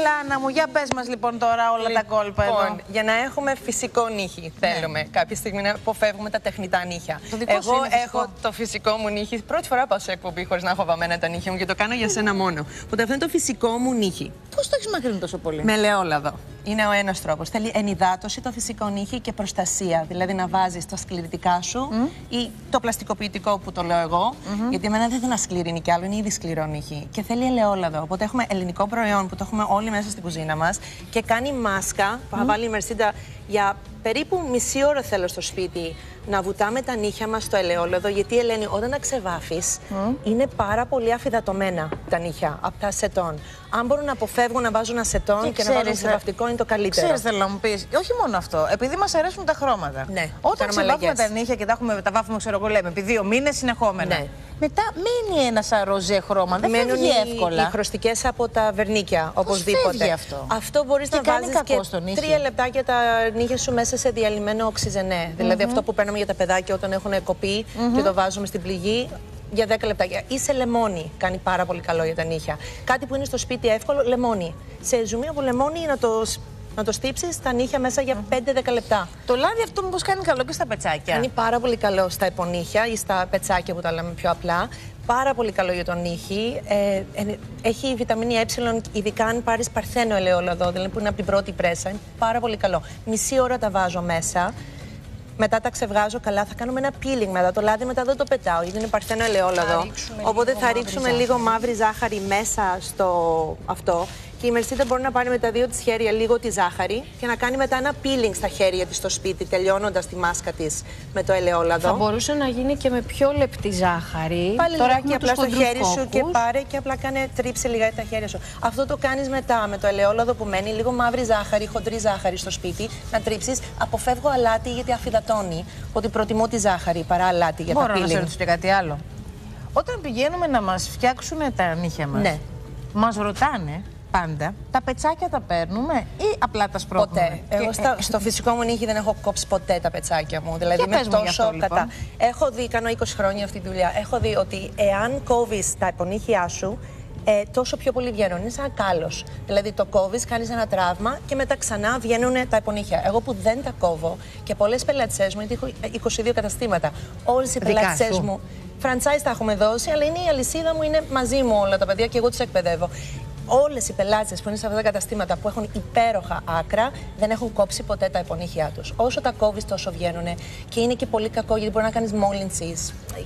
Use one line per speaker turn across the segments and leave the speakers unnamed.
Έλα, Άννα μου, για πες μας λοιπόν τώρα όλα τα κόλπα εδώ.
Λοιπόν, για να έχουμε φυσικό νύχι, θέλουμε κάποια στιγμή να αποφεύγουμε τα τεχνητά νύχια.
Το δικό σου
Εγώ
είναι φυσικό.
έχω το φυσικό μου νύχι. Πρώτη φορά πάω σε εκπομπή χωρίς να έχω βαμμένα τα νύχια μου και το κάνω για σένα μόνο. Οπότε αυτό είναι το φυσικό μου νύχι.
Πώς το έχεις μακρύνει τόσο πολύ;
Με ελαιόλαδο. Είναι ο ένας τρόπος. Θέλει ενυδάτωση το φυσικό νύχι και προστασία. Δηλαδή να βάζεις τα σκληρητικά σου ή το πλαστικοποιητικό που το λέω εγώ. Γιατί εμένα δεν θέλει να σκληρύνει κι άλλο, είναι ήδη σκληρό νύχι. Και θέλει ελαιόλαδο. Οπότε έχουμε ελληνικό προϊόν που το έχουμε όλοι μέσα στην κουζίνα μας και κάνει μάσκα που θα βάλει η Μερσίντα για περίπου μισή ώρα θέλω στο σπίτι να βουτάμε τα νύχια μας στο ελαιόλαδο γιατί Ελένη όταν τα ξεβάφεις είναι πάρα πολύ αφυδατωμένα τα νύχια από τα ασετών. Αν μπορούν να αποφεύγουν να βάζουν ασετών και, να βάζουν ξεβαφτικό είναι το καλύτερο.
Ξέρεις θέλω να μου πεις, όχι μόνο αυτό, επειδή μας αρέσουν τα χρώματα.
Ναι,
Όταν
κάνουμε
ξεβάφουμε
αλλαγές.
τα νύχια και τα, έχουμε, τα βάφουμε, ξέρω εγώ, λέμε, επί δύο μήνες συνεχόμενα.
Ναι.
Μετά μένει ένα σαν ροζέ χρώμα, δεν
Μένουν
φεύγει
οι,
εύκολα.
οι χρωστικές από τα βερνίκια, οπωσδήποτε.
φεύγει αυτό;
Αυτό μπορείς
Και
να
κάνει
βάζεις
κακό
και
στο νύχι.
τρία λεπτάκια τα νύχια σου μέσα σε διαλυμένο οξυζενέ. Δηλαδή αυτό που παίρνουμε για τα παιδάκια όταν έχουν κοπεί και το βάζουμε στην πληγή. Για 10 λεπτάκια. Ή σε λεμόνι κάνει πάρα πολύ καλό για τα νύχια. Κάτι που είναι στο σπίτι εύκολο, λεμόνι. Σε ζουμί από λεμόνι να το, σ- να το στύψεις τα νύχια μέσα για 5-10 λεπτά.
Το λάδι αυτό μήπως κάνει καλό και στα πετσάκια;
Κάνει πάρα πολύ καλό στα επονύχια ή στα πετσάκια που τα λέμε πιο απλά. Πάρα πολύ καλό για τον νύχι. Ε, ε, έχει βιταμίνη Ε, ειδικά αν πάρεις παρθένο ελαιόλαδο, δηλαδή που είναι από την πρώτη πρέσα. Είναι πάρα πολύ καλό. Μισή ώρα τα βάζω μέσα. Μετά τα ξεβγάζω καλά. Θα κάνουμε ένα peeling μετά. Το λάδι μετά δεν το πετάω, γιατί είναι παρθένο ελαιόλαδο. Οπότε θα ρίξουμε λίγο μαύρη ζάχαρη μέσα στο αυτό. Και η Μερσίτα μπορεί να πάρει με τα δύο της χέρια λίγο τη ζάχαρη και να κάνει μετά ένα peeling στα χέρια της στο σπίτι, τελειώνοντας τη μάσκα της με το ελαιόλαδο.
Θα μπορούσε να γίνει και με πιο λεπτή ζάχαρη.
Πάλι
Τώρα
λιγάκι
έχουμε
απλά
τους
στο
χοντρούς
χέρι σου και
κόκκους.
πάρε και απλά κάνε τρίψε λιγάκι τα χέρια σου. Αυτό το κάνεις μετά με το ελαιόλαδο που μένει, λίγο μαύρη ζάχαρη, χοντρή ζάχαρη στο σπίτι, να τρίψεις. Αποφεύγω αλάτι γιατί αφυδατώνει. Ότι προτιμώ τη ζάχαρη παρά αλάτι για
Μπορώ
τα
να σε
peeling.
ρωτήσω και κάτι άλλο. Όταν πηγαίνουμε να μας φτιάξουν τα νύχια μας,
Ναι.
μας ρωτάνε πάντα, τα πετσάκια τα παίρνουμε ή απλά τα σπρώχνουμε;
Ποτέ. Εγώ
Και-
στα- στο φυσικό μου νύχι δεν έχω κόψει ποτέ τα πετσάκια μου. Δηλαδή
Για
είμαι
πες μου γι'
τόσο
αυτό, λοιπόν.
κατά. Έχω δει, κάνω 20 χρόνια αυτή τη δουλειά. Έχω δει ότι εάν κόβεις τα υπονύχια σου, ε, τόσο πιο πολύ βγαίνουν. Είναι σαν κάλος. Δηλαδή το κόβεις, κάνεις ένα τραύμα και μετά ξανά βγαίνουν τα υπονύχια. Εγώ που δεν τα κόβω και πολλές πελατέ μου, γιατί έχω 22 καταστήματα, όλες οι
Δικά
πελατέ
σου.
μου. Franchise τα έχουμε δώσει, αλλά είναι η αλυσίδα μου, είναι μαζί μου όλα τα παιδιά και εγώ του εκπαιδεύω. Όλες οι πελάτες που είναι σε αυτά τα καταστήματα που έχουν υπέροχα άκρα δεν έχουν κόψει ποτέ τα υπονύχια τους. Όσο τα κόβεις, τόσο βγαίνουν. Και είναι και πολύ κακό γιατί μπορεί να κάνεις μόλυνση.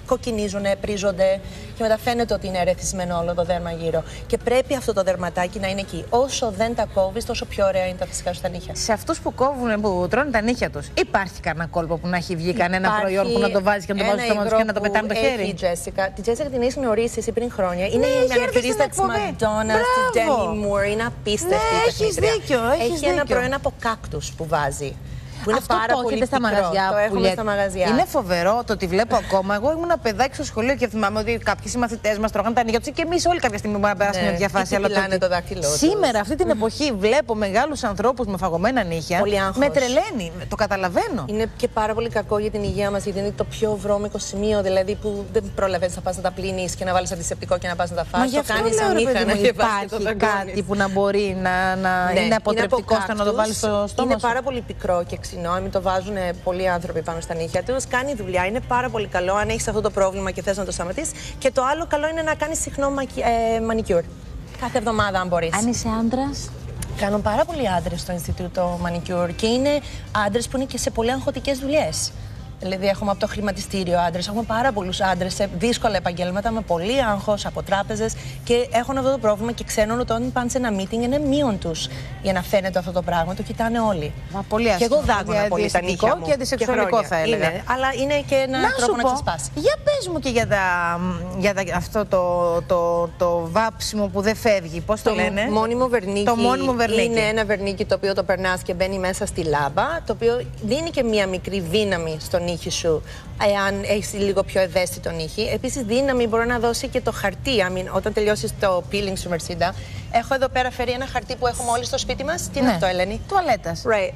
Κοκκινίζουν, πρίζονται και μετά φαίνεται ότι είναι ερεθισμένο όλο το δέρμα γύρω. Και πρέπει αυτό το δερματάκι να είναι εκεί. Όσο δεν τα κόβεις, τόσο πιο ωραία είναι τα φυσικά σου τα νύχια.
Σε αυτούς που κόβουν, που τρώνε τα νύχια τους, υπάρχει κανένα κόλπο που να έχει βγει, κανένα
Υπάρχει
προϊόν που να το βάζεις και να το
ένα
βάζει στο στόμα τους
υγρό
και να το
που
πετάνε το
Έχει η
χέρι.
Τζέσικα. Τη Τζέσικα την έχεις γνωρίσει εσύ πριν χρόνια. Είναι
Ναι,
η
έχει έρθει
μανικουρίστα
στην
της
εκπομπή.
Μαντόνα, τη
Μπράβο.
Ντέμι Μουρ. Είναι απίστευτη.
Ναι,
η
έχεις
τεχνίτρια.
δίκιο, έχεις
Έχει ένα
δίκιο.
προϊόν από κάκτους που βάζει. Που είναι
Αυτό
πάρα
το
πολύ
έχετε στα
πικρό.
μαγαζιά
Το
που
έχουμε
λέτε.
στα μαγαζιά.
Είναι φοβερό το ότι βλέπω ακόμα. Εγώ ήμουν παιδάκι στο σχολείο και θυμάμαι ότι κάποιοι συμμαθητές μας τρώγανε τα νύχια τους και εμείς όλοι κάποια στιγμή μπορούμε να περάσουμε
Ναι,
μια διαφάση.
ή τυπηλάνε το δάχτυλό τους.
Σήμερα, αυτή την εποχή, βλέπω μεγάλους ανθρώπους με φαγωμένα νύχια.
Πολύ άγχος.
Με τρελαίνει. Το καταλαβαίνω.
Είναι και πάρα πολύ κακό για την υγεία μας, γιατί είναι το πιο βρώμικο σημείο. Δηλαδή που δεν πρόλαβε να πας να τα πλύνεις και να βάλεις αντισηπτικό και να πας να τα
Μα
φας.
γι'
Το
αυτό
κάνεις
λέω, ρε παιδί
αμήχανα
μου,
και πας και το
υπάρχει
δαγκώνεις.
κάτι που να μπορεί να, να
Ναι,
είναι αποτρεπτικό
από
στο να το βάλεις στο
κάκτους.
στόμα
Είναι
σου.
πάρα πολύ πικρό και ξινό. Αν μην το βάζουν πολλοί άνθρωποι πάνω στα νύχια τους, κάνει δουλειά. Είναι πάρα πολύ καλό αν έχεις αυτό το πρόβλημα και θες να το σταματήσεις. Και το άλλο καλό είναι να κάνεις συχνό μακι... ε, μανικιούρ. Κάθε εβδομάδα, αν μπορείς.
Αν είσαι άντρας.
Κάνουν πάρα πολλοί άντρες στο Ινστιτούτο Μανικιούρ και είναι άντρες που είναι και σε πολύ αγχωτικές δουλειές. Δηλαδή, έχουμε από το χρηματιστήριο άντρες, έχουμε πάρα πολλούς άντρες σε δύσκολα επαγγέλματα με πολύ άγχος από τράπεζες και έχουν αυτό το πρόβλημα και ξέρουν ότι όταν πάνε σε ένα meeting είναι μείον τους για να φαίνεται αυτό το πράγμα. Το κοιτάνε όλοι.
Μα πολύ
Και
άσχημο.
εγώ δάγωνα
Δηλαδή,
πολύ τα
αντιαισθητικό
νύχια μου.
και αντισεξουαλικό
χρόνια.
θα έλεγα.
Είναι, αλλά είναι και ένα
Να
τρόπο
σου
να
πω,
ξεσπάσει.
για πες μου και για, τα, για τα, αυτό το, το, το βάψιμο που δεν φεύγει. Πώς το,
Το
λένε;
μόνιμο βερνίκι,
Το μόνιμο βερνίκι.
είναι ένα βερνίκι το οποίο το περνάς και μπαίνει μέσα στη λάμπα, το οποίο δίνει και μία μικρή δύναμη στο νύχι σου, εάν έχεις λίγο πιο ευαίσθητο νύχι. Επίσης δύναμη μπορεί να δώσει και το χαρτί, I mean, όταν τελειώσεις το peeling σου, Μερσίντα. Έχω εδώ πέρα φέρει ένα χαρτί που έχουμε όλοι στο σπίτι μας. Τι είναι
Ναι.
αυτό, Ελένη;
Τουαλέτας.
Right.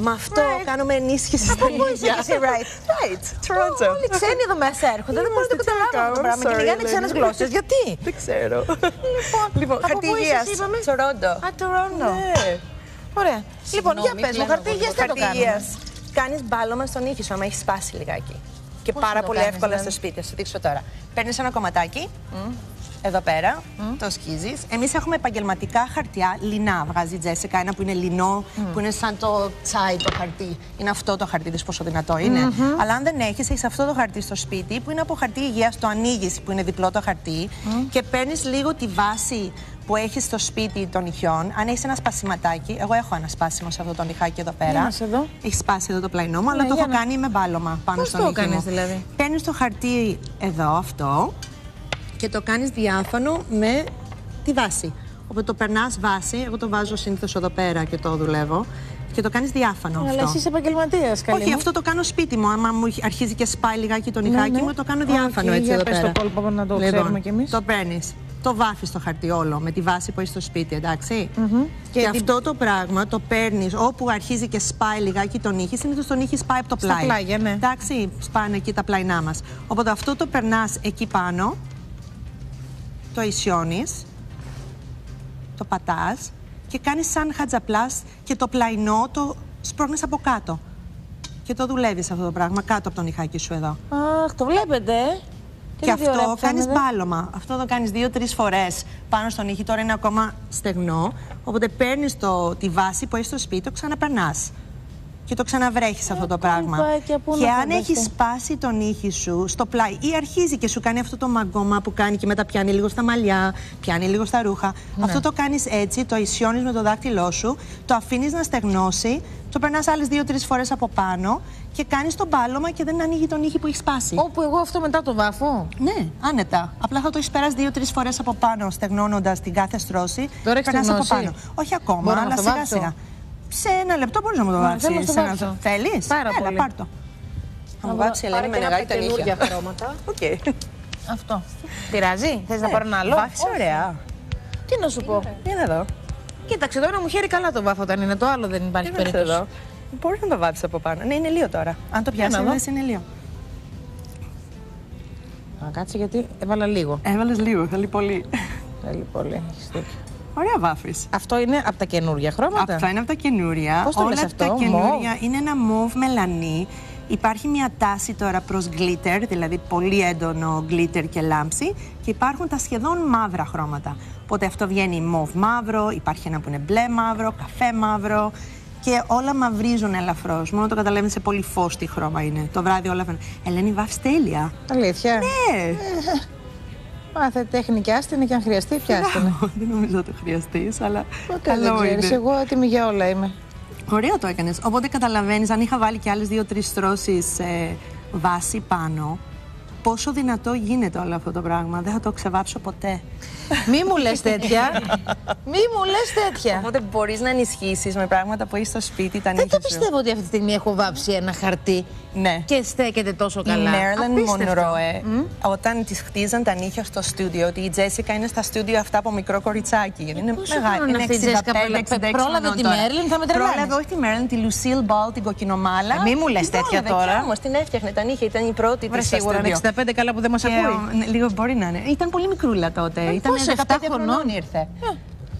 Με αυτό κάνουμε ενίσχυση στα
πού είσαι
νύχια.
εσύ, right.
Right, Toronto.
Όλοι ξένοι εδώ μέσα έρχονται. Δεν μπορείτε να
Είμαστε, τι να
καταλάβουν αυτό το
κάνουμε,
πράγμα. Και
sorry,
μιλάνε ξένες
Ελένη.
γλώσσες. Γιατί;
Δεν ξέρω.
Λοιπόν,
Λοιπόν,
από
χαρτί
πού είσαι,
υγείας.
εσύ, είπαμε;
Toronto.
Α, Toronto.
Ναι.
Ωραία. Λοιπόν, για
Συγγνώμη,
πες μου,
κλαίνω
χαρτί
εγώ
υγείας
λίγο.
τι το κάνουμε.
Κάνεις μπάλωμα στον ήχη σου, άμα έχεις σπάσει λιγάκι. Και
Πώς
πάρα
το
πολύ
κάνεις,
εύκολα
δηλαδή;
στο σπίτι. Θα σου δείξω τώρα. Παίρνεις ένα κομματάκι. Εδώ πέρα, το σκίζεις. Εμείς έχουμε επαγγελματικά χαρτιά λινά. Βγάζει η Τζέσικα ένα που είναι λινό, που είναι σαν το τσάι το χαρτί. Είναι αυτό το χαρτί τη, πόσο δυνατό είναι. Αλλά αν δεν έχεις, έχεις αυτό το χαρτί στο σπίτι που είναι από χαρτί υγείας. Το ανοίγεις που είναι διπλό το χαρτί και παίρνεις λίγο τη βάση που έχεις στο σπίτι των νυχιών. Αν έχεις ένα σπασιματάκι, εγώ έχω ένα σπάσιμο σε αυτό το νυχάκι εδώ πέρα.
Για μας εδώ.
Έχει σπάσει εδώ το πλαϊνό μου, αλλά
Ναι,
το
για
έχω
να-
κάνει με μπάλωμα πάνω
Πώς
στον
το
ήχη
έκανες,
μου.
δηλαδή;
Παίρνεις το χαρτί εδώ αυτό και το κάνεις διάφανο με τη βάση. Οπότε το περνάς βάση, εγώ το βάζω συνήθως εδώ πέρα και το δουλεύω και το κάνεις διάφανο
Αλλά
αυτό.
εσύ είσαι επαγγελματίας, καλή.
Όχι,
μου.
αυτό το κάνω σπίτι μου. Άμα μου αρχίζει και σπάει λιγάκι το νυχάκι
ναι.
μου, το κάνω
Οκ,
διάφανο έτσι
για
εδώ
πες
πέρα.
το κόλπο να το
λοιπόν,
ξέρουμε κι εμείς.
Το παίρνεις. Το βάφει το χαρτί όλο με τη βάση που έχεις στο σπίτι, εντάξει. Και,
Και την-
αυτό το πράγμα το παίρνεις όπου αρχίζει και σπάει λιγάκι το νύχι. Συνήθως το νύχι σπάει από το
Στα
πλάι.
πλάγια, ναι.
Εντάξει, σπάνε εκεί τα πλαϊνά μας. Οπότε αυτό το περνάς εκεί πάνω, το ισιώνεις, το πατάς και κάνεις σαν χατζαπλάς και το πλαϊνό το σπρώχνεις από κάτω. Και το δουλεύεις αυτό το πράγμα κάτω από τον ηχάκι σου εδώ.
Αχ, το βλέπετε. Ε.
Και
τι ωραία
αυτό
που
κάνεις
φαίνεται.
μπάλωμα. Αυτό το κάνεις δύο-τρεις φορές πάνω στον ήχη. Τώρα είναι ακόμα στεγνό. Οπότε παίρνεις τη βάση που έχεις στο σπίτι, το ξαναπερνάς. Και το ξαναβρέχεις αυτό το πράγμα.
κολπάκια, πού να
Και αν
φανταστώ.
έχεις σπάσει τον ήχη σου στο πλάι ή αρχίζει και σου κάνει αυτό το μαγκώμα που κάνει και μετά πιάνει λίγο στα μαλλιά, πιάνει λίγο στα ρούχα.
Ναι.
Αυτό το κάνεις έτσι, το ισιώνεις με το δάχτυλό σου, το αφήνεις να στεγνώσει, το περνάς άλλες δύο-τρεις φορές από πάνω και κάνεις το μπάλωμα και δεν ανοίγει τον ήχη που έχεις σπάσει.
Όπου εγώ αυτό μετά το βάφω.
Ναι, άνετα. Απλά θα το έχεις περάσει δύο-τρεις φορές από πάνω, στεγνώνοντας την κάθε στρώση.
Τώρα έχεις
Περνάς από
στεγνώσει.
πάνω. Όχι ακόμα,
Μπορώ να
αλλά
το
σιγά
βάψω;
σιγά. Σε ένα λεπτό μπορείς να μου το
Ωραία,
βάψει.
θέλω να το βάψω.
Θέλεις;
Πάρα
Έλα,
πολύ.
πάρ' το. Θα μου βάψει η Ελένη Μενεγάκη τα νύχια.
χρώματα.
Οκ.
Αυτό. Πειράζει, θες
Ναι.
να πάρω ένα άλλο;
Βάφεις ωραία.
Τι να σου πω;
Είναι εδώ.
Κοίταξε, τώρα μου χέρι καλά το βάφω όταν είναι το άλλο, δεν υπάρχει
Είναι
περίπτωση.
εδώ. Μπορείς να το βάψει από πάνω. Ναι, είναι λίγο τώρα. Αν το πιάσει,
να δω.
είναι λίγο.
Α, κάτσε γιατί έβαλα λίγο.
Έβαλες λίγο, θέλει πολύ.
Θέλει πολύ. έχεις δίκιο.
Ωραία βάφει.
Αυτό είναι από τα καινούργια χρώματα.
Αυτά είναι από τα καινούρια.
Πώς το
Όλα
λες
τα
αυτό,
καινούρια
μοβ;
είναι ένα μοβ μελανί. Υπάρχει μια τάση τώρα προς glitter, δηλαδή πολύ έντονο glitter και λάμψη και υπάρχουν τα σχεδόν μαύρα χρώματα. Οπότε αυτό βγαίνει μοβ μαύρο, υπάρχει ένα που είναι μπλε μαύρο, καφέ μαύρο και όλα μαυρίζουν ελαφρώς. Μόνο το καταλαβαίνεις σε πολύ φως τι χρώμα είναι. Το βράδυ όλα φαίνονται. Ελένη βάφεις τέλεια.
Αλήθεια;
Ναι,
Μάθε τέχνη και άστινε και αν χρειαστεί, πιάστηνε.
δεν νομίζω ότι χρειαστείς, αλλά
Ποτέ δεν
καλό
ξέρεις.
είναι.
Εγώ έτοιμη για όλα είμαι.
Ωραίο το έκανες. Οπότε καταλαβαίνεις, αν είχα βάλει και άλλες δύο-τρεις στρώσεις ε, βάση πάνω, πόσο δυνατό γίνεται όλο αυτό το πράγμα. Δεν θα το ξεβάψω ποτέ.
Μη μου λες τέτοια. Μη μου λες τέτοια.
Οπότε μπορείς να ενισχύσεις με πράγματα που έχεις στο σπίτι τα
Δεν
νύχια
το
σου.
πιστεύω ότι αυτή τη στιγμή έχω βάψει ένα χαρτί
Ναι.
και στέκεται τόσο
Η
καλά.
Marilyn
Απίστευτο.
Monroe, όταν τη χτίζαν τα νύχια στο στούντιο, ότι η Τζέσικα είναι στα στούντιο αυτά από μικρό κοριτσάκι. Γιατί είναι
πόσο
μεγάλη.
χρόνο
Είναι
αυτή η Τζέσικα
65, 66
πρόλαβε
χρονών
τη
τώρα.
Marilyn, θα με τρελάνεις.
Πρόλαβε όχι τη Marilyn, τη Lucille Ball, την κοκκινομάλα.
Ε, μη μου λες
Την
τέτοια
πρόλαβε
τώρα.
κι όμως την έφτιαχνε τα νύχια, ήταν η πρώτη
Βρε
της στα
σίγουρα είναι
στούντιο.
65 καλά που δεν μας
Και,
ακούει.
ο, ναι, λίγο μπορεί να είναι. Ήταν πολύ μικρούλα τότε.
Ε,
ήταν
πόσο,
15
7
χρονών
χρονών;
ήρθε.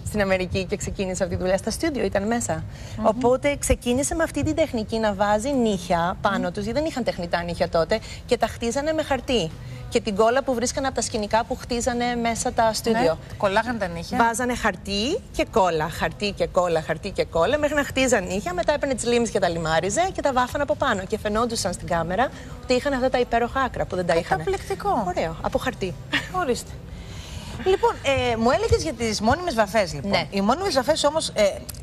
Στην Αμερική και ξεκίνησε αυτή τη δουλειά. Στα στούντιο ήταν μέσα. Οπότε ξεκίνησε με αυτή την τεχνική να βάζει νύχια πάνω τους, γιατί δεν είχαν τεχνητά νύχια τότε, και τα χτίζανε με χαρτί. Και την κόλλα που βρίσκανε από τα σκηνικά που χτίζανε μέσα τα στούντιο.
Ναι, κολλάγαν τα νύχια.
Βάζανε χαρτί και κόλλα, χαρτί και κόλλα, χαρτί και κόλλα, μέχρι να χτίζαν νύχια. Μετά έπαιρνε τις λίμνες και τα λιμάριζε και τα βάφανε από πάνω. Και φαινόντουσαν στην κάμερα ότι είχαν αυτά τα υπέροχα άκρα που δεν τα είχαν.
Καταπληκτικό.
Ωραίο, από χαρτί.
Ορίστε. Λοιπόν, ε, μου έλεγες για τις μόνιμες βαφές, λοιπόν.
Ναι.
Οι μόνιμες βαφές όμως, ε,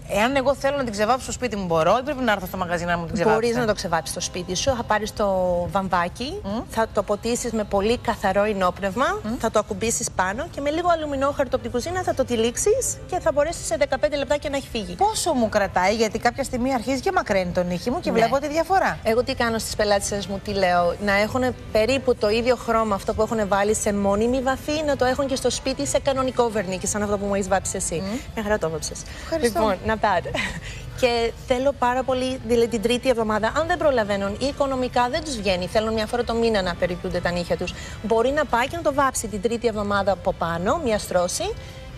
εάν εγώ θέλω να την ξεβάψω στο σπίτι μου, μπορώ ή πρέπει να έρθω στο μαγαζί να μου την ξεβάψω.
Μπορεί να το ξεβάψεις στο σπίτι σου. Θα πάρεις το βαμβάκι, θα το ποτίσεις με πολύ καθαρό ενόπνευμα, θα το ακουμπήσεις πάνω και με λίγο αλουμινόχαρτο από την κουζίνα θα το τυλίξεις και θα μπορέσει σε 15 λεπτάκια να έχει φύγει.
Πόσο μου κρατάει, γιατί κάποια στιγμή αρχίζει και μακραίνει τον ήχη μου και
Ναι.
βλέπω τη διαφορά.
Εγώ τι κάνω στις πελάτησες μου, τι λέω, να έχουν περίπου το ίδιο χρώμα αυτό που έχουν βάλει σε μόνιμη βαφή, να το έχουν και στο σπίτι σε κανονικό βερνίκι, σαν αυτό που μου έχεις βάψει εσύ. Μια χαρά το βάψες.
Ευχαριστώ.
Λοιπόν, να not bad. Και θέλω πάρα πολύ, δηλαδή την τρίτη εβδομάδα, αν δεν προλαβαίνουν ή οικονομικά δεν τους βγαίνει, θέλουν μια φορά το μήνα να περιποιούνται τα νύχια τους, μπορεί να πάει και να το βάψει την τρίτη εβδομάδα από πάνω, μια στρώση,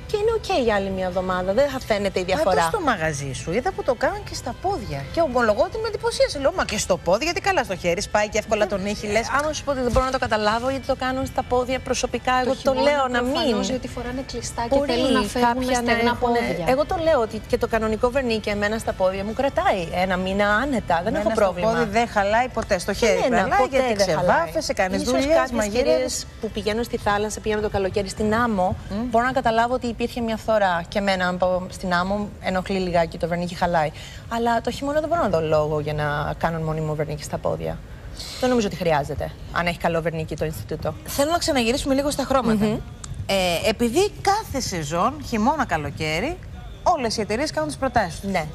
και είναι οκ για άλλη μια εβδομάδα. Δεν θα φαίνεται η διαφορά.
Πάντως στο μαγαζί σου είδα που το κάνουν και στα πόδια. Και ομολογώ ότι με εντυπωσίασε. Λέω, μα και στο πόδι, γιατί καλά στο χέρι σπάει και εύκολα το νύχι. Λες.
Άμα σου πω ότι δεν μπορώ να το καταλάβω γιατί το κάνουν στα πόδια προσωπικά, εγώ το,
χειμώνα
λέω να μην.
προφανώς, γιατί φοράνε κλειστά και
Μπορεί
θέλουν να φεύγουν με
κάποια να
στεγνά
έχουν-
πόδια.
Εγώ το λέω ότι και το κανονικό βερνίκι εμένα στα πόδια μου κρατάει ένα μήνα άνετα. Δεν έχω πρόβλημα.
Στο πόδι δεν χαλάει ποτέ. Στο χέρι
Κανένα,
χαλάει
ποτέ
γιατί
δεν χαλάει.
ξεβάφεσαι, κάνεις
Ίσως
δουλειές,
κάποιες
μαγειρεύεις.
κυρίες που πηγαίνουν στη θάλασσα, πήγαμε το καλοκαίρι στην άμμο, μπορώ να καταλάβω ότι υπήρχε μια φθορά και εμένα αν πάω στην άμμο ενοχλεί λιγάκι το βερνίκι χαλάει. Αλλά το χειμώνα δεν μπορώ να δω λόγο για να κάνουν μόνιμο βερνίκι στα πόδια. Δεν νομίζω ότι χρειάζεται, αν έχει καλό βερνίκι το Ινστιτούτο.
Θέλω να ξαναγυρίσουμε λίγο στα χρώματα. Ε, επειδή κάθε σεζόν, χειμώνα, καλοκαίρι, όλες οι εταιρείες κάνουν τις προτάσεις τους.
Ναι.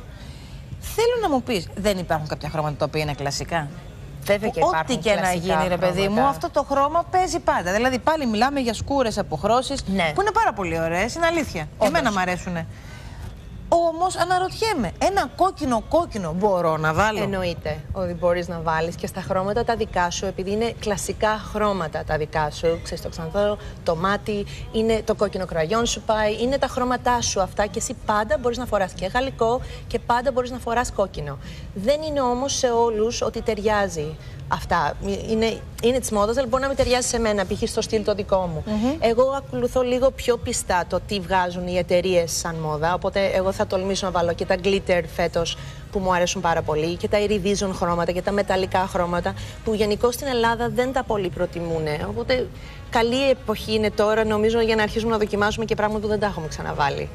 Θέλω να μου πεις, δεν υπάρχουν κάποια χρώματα τα οποία είναι κλασικά;
Βέβαια και
Ό,τι
υπάρχουν
και να
κλασικά
γίνει, ρε παιδί μου,
χρώματα.
αυτό το χρώμα παίζει πάντα. Δηλαδή, πάλι μιλάμε για σκούρες αποχρώσεις
Ναι.
που είναι πάρα πολύ ωραίες, είναι αλήθεια.
Όντως.
Εμένα μου αρέσουν. Όμως αναρωτιέμαι, ένα κόκκινο κόκκινο μπορώ να βάλω;
Εννοείται ότι μπορείς να βάλεις και στα χρώματα τα δικά σου, επειδή είναι κλασικά χρώματα τα δικά σου. Ξέρεις το ξανθό, το μάτι, είναι το κόκκινο κραγιόν σου πάει, είναι τα χρώματά σου αυτά και εσύ πάντα μπορείς να φοράς και γαλλικό και πάντα μπορείς να φοράς κόκκινο. Δεν είναι όμως σε όλους ότι ταιριάζει αυτά. Είναι, είναι της μόδας, αλλά μπορεί να μην ταιριάζει σε μένα, π.χ. στο στυλ το δικό μου. Εγώ ακολουθώ λίγο πιο πιστά το τι βγάζουν οι εταιρείες σαν μόδα. Οπότε εγώ θα τολμήσω να βάλω και τα glitter φέτος που μου αρέσουν πάρα πολύ και τα iridizon χρώματα και τα μεταλλικά χρώματα που γενικώ στην Ελλάδα δεν τα πολύ προτιμούν. Οπότε καλή εποχή είναι τώρα νομίζω για να αρχίσουμε να δοκιμάσουμε και πράγματα που δεν τα έχουμε ξαναβάλει.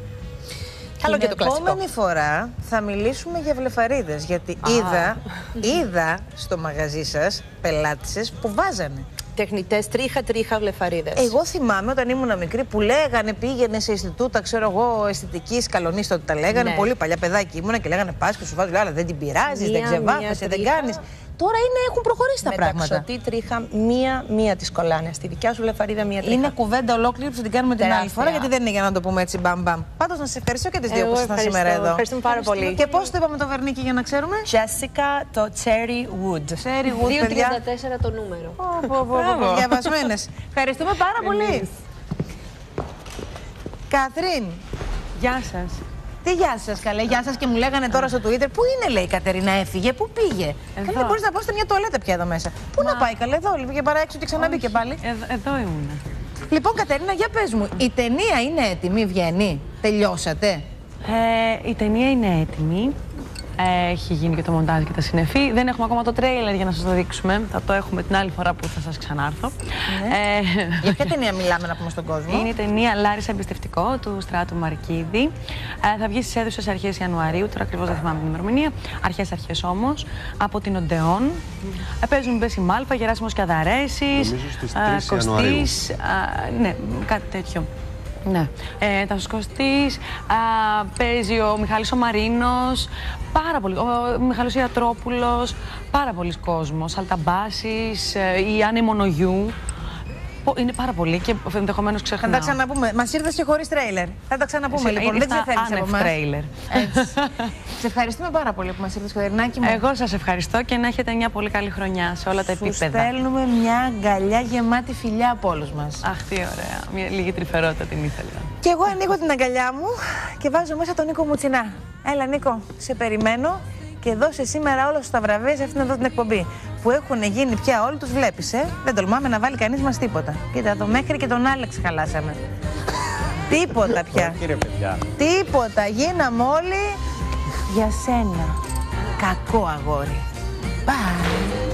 Καλό και
Την
το κλασικό.
επόμενη φορά θα μιλήσουμε για βλεφαρίδες, γιατί είδα, είδα στο μαγαζί σας πελάτησες που βάζανε.
Τεχνητές τρίχα-τρίχα βλεφαρίδες.
Εγώ θυμάμαι όταν ήμουν μικρή που λέγανε πήγαινε σε Ινστιτούτα, ξέρω εγώ, αισθητικής καλονίστα ότι τα λέγανε.
Ναι.
Πολύ παλιά παιδάκι ήμουνα και λέγανε Πα και σου βάζω, αλλά δεν την πειράζεις, δεν
Μία,
ξεβάφεσαι,
μία
δεν
τρίχα.
κάνεις. Τώρα είναι, έχουν προχωρήσει τα πράγματα.
Μεταξωτή τρίχα, μία-μία τη κολλάνε. Στη δικιά σου βλεφαρίδα μία τρίχα.
Είναι κουβέντα ολόκληρη που θα την κάνουμε την άλλη
Τεράστια.
φορά, γιατί δεν είναι για να το πούμε έτσι μπαμ μπαμ. Πάντως να σε ευχαριστώ και τις δύο
Εγώ
που ήσασταν
ευχαριστώ.
σήμερα εδώ.
Ευχαριστούμε πάρα πολύ.
Και πώς το είπαμε το βερνίκι για να ξέρουμε;
Jessica το Cherry Wood.
Ξέρει, Wood, παιδιά.
2.34 το νούμερο.
Μπράβο. Διαβασμένες. Ευχαριστούμε πάρα πολύ. Καθρίν,
Γεια σας.
Τι γεια σας, καλέ. Γεια σας και μου λέγανε τώρα στο Twitter. Πού είναι, λέει η Κατερίνα, έφυγε, πού πήγε;
Εδώ.
Καλά, μπορείς να πάω σε μια τουαλέτα πια εδώ μέσα. Πού να πάει, καλέ, εδώ, λίγο παρά έξω και ξαναμπήκε πάλι.
Εδώ, εδώ ήμουν.
Λοιπόν, Κατερίνα, για πες μου, η ταινία είναι έτοιμη, βγαίνει. Τελειώσατε;
Ε, η ταινία είναι έτοιμη. Ε, έχει γίνει και το μοντάζ και τα συνεφή. Δεν έχουμε ακόμα το τρέιλερ για να σας το δείξουμε. Θα το έχουμε την άλλη φορά που θα σας ξανάρθω. Ε,
Για ποια ταινία μιλάμε να πούμε στον κόσμο;
είναι η ταινία Λάρισα Εμπιστευτικό του Στράτου Μαρκίδη. Ε, θα βγει στις αίθουσες αρχές Ιανουαρίου, τώρα ακριβώς δεν θυμάμαι την ημερομηνία. Αρχές αρχές όμως, από την Οντεόν. Ε, παίζουν Μπέση Μάλφα, Γεράσιμος Καδαρέση.
Νομίζω στις 3 Ιανουαρίου.
ναι, κάτι τέτοιο. Ναι. Ε, τα Κωστής, α, παίζει ο Μιχάλης ο Μαρίνος, πάρα πολύ, ο Μιχάλης ο Ιατρόπουλος, πάρα πολλοί κόσμος, Αλταμπάσης, ε, η Άννη Μονογιού. Πο- Είναι πάρα πολύ και ενδεχομένως
Θα
ξεχνάω.
τα ξαναπούμε. Μας ήρθες και χωρίς τρέιλερ. Θα τα ξαναπούμε
Εσύ,
λοιπόν.
είναι
Δεν
στα
ξεφεύγει από
άνευ
εμάς.
τρέιλερ.
Σε ευχαριστούμε πάρα πολύ που μας ήρθες, Κατερινάκη μου.
Εγώ σας ευχαριστώ και να έχετε μια πολύ καλή χρονιά σε όλα τα
Σου
επίπεδα.
στέλνουμε μια αγκαλιά γεμάτη φιλιά από όλους μας.
Αχ, τι ωραία. Μια λίγη τρυφερότητα την ήθελα.
Και εγώ ανοίγω την αγκαλιά μου και βάζω μέσα τον Νίκο Μουτσινά. Έλα, Νίκο, σε περιμένω και δώσε σήμερα όλα σου τα βραβεία σε αυτήν εδώ την εκπομπή. Που έχουν γίνει πια όλοι, τους βλέπεις, ε; Δεν τολμάμε να βάλει κανείς μας τίποτα. Κοίτα εδώ, μέχρι και τον Άλεξ χαλάσαμε. τίποτα πια.
Κύριε παιδιά.
Τίποτα. Γίναμε όλοι για σένα. Κακό αγόρι. Bye.